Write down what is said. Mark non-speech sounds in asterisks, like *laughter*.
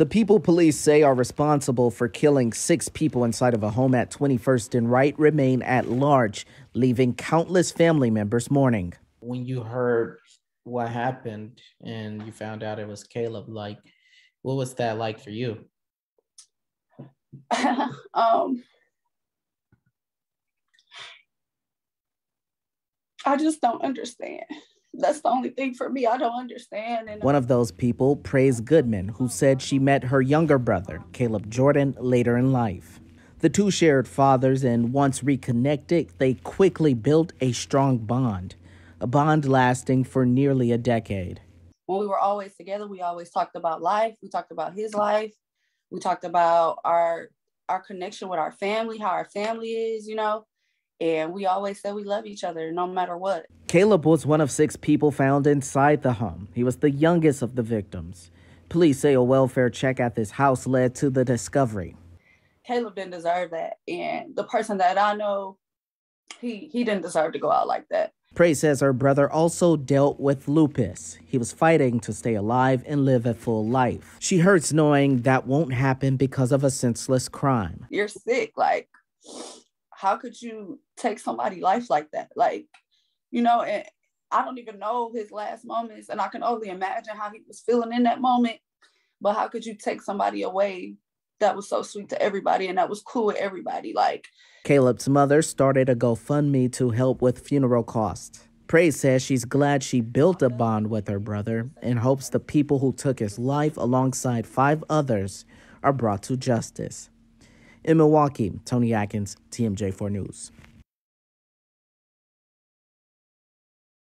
The people police say are responsible for killing six people inside of a home at 21st and Wright remain at large, leaving countless family members mourning. When you heard what happened and you found out it was Caleb, like, what was that like for you? *laughs* um, I just don't understand that's the only thing for me I don't understand. And one of those people, Praise Goodman, who said she met her younger brother, Caleb Jordan, later in life. The two shared fathers, and once reconnected, they quickly built a strong bond, a bond lasting for nearly a decade. When we were always together, we always talked about life. We talked about his life. We talked about our our connection with our family, how our family is, you know. And we always said we love each other no matter what. Caleb was one of six people found inside the home. He was the youngest of the victims. Police say a welfare check at this house led to the discovery. Caleb didn't deserve that. And the person that I know, he he didn't deserve to go out like that. Praise says her brother also dealt with lupus. He was fighting to stay alive and live a full life. She hurts knowing that won't happen because of a senseless crime. You're sick. Like, how could you take somebody life like that? Like, you know, and I don't even know his last moments, and I can only imagine how he was feeling in that moment. But how could you take somebody away that was so sweet to everybody and that was cool with everybody? Like, Caleb's mother started a GoFundMe to help with funeral costs. Praise says she's glad she built a bond with her brother and hopes the people who took his life alongside five others are brought to justice. In Milwaukee, Tony Atkins, TMJ4 News.